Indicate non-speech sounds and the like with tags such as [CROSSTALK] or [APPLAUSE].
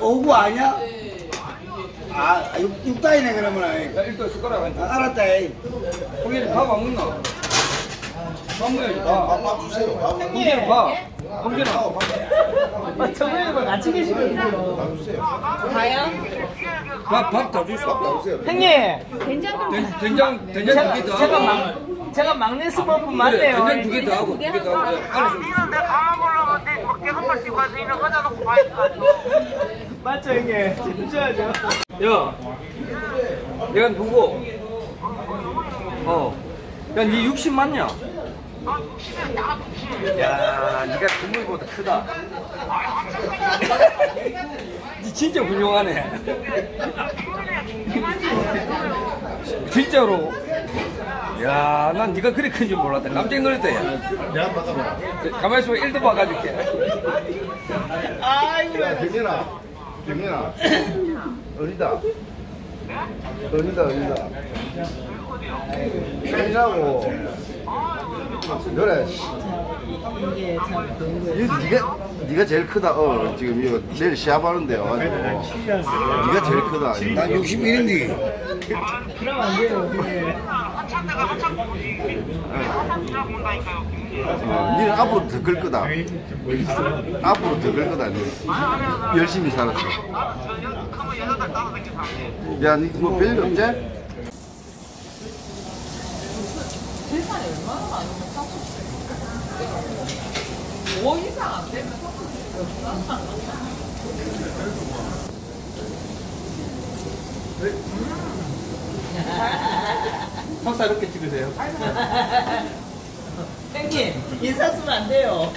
오구 아니야? 아, 육, 육다이네 그러면. 야, 일단 숟가락 한 아, 알았다. 이. 형님 밥안 먹나? 밥 먹어야지 밥. 밥 주세요. 밥 형님 밥. 형님아. 아, 정현이랑 같이 계시거든요. 밥 주세요. 밥밥더 주소. 밥 주세요. 형님, 된- 된장 된장 두 개 더 제가 하고. 막 제가 막내 스머프 맞네요. 된장 두 개 더 하고 두 개 더 하고. 안에 좀 니는 내 가만 보려고 내 먹게 한번 씩 와서 이런 거다 놓고 봐야 맞죠, 형님? 주셔야죠. 야, 내가 누구? 어. 야, 니 60 맞냐? 야, 니가 주물보다 크다. [LAUGHS] 니 진짜 훌륭하네. 진짜로. 야, 난 니가 그리 큰 줄 몰랐다. 깜짝 놀랐다, 야. 내가 받아봐. 가만히 있으면 1도 봐가줄게. 아이고, 경민아. 경민아. 어리다. 어리다, 어리다. 팬이라고. 그래. 이게 참. 이거 네가 네가 제일 크다. 어 지금 이거 내일 시합하는데 와가지고 네가 제일 크다. 난 61인데. 그러면 안 돼요, 형님. 한참 내가 한참 보지 한참 지나고 온다니까요 어, 니는 앞으로 더 클 거다. 앞으로 더 클 거다. 니. 열심히 살았어. 하면 여자들 따라다니면서 안돼 야, 니뭐 별일 없지? 석사 이렇게 찍으세요. [LAUGHS] 형님, 인사 쓰면 안 돼요.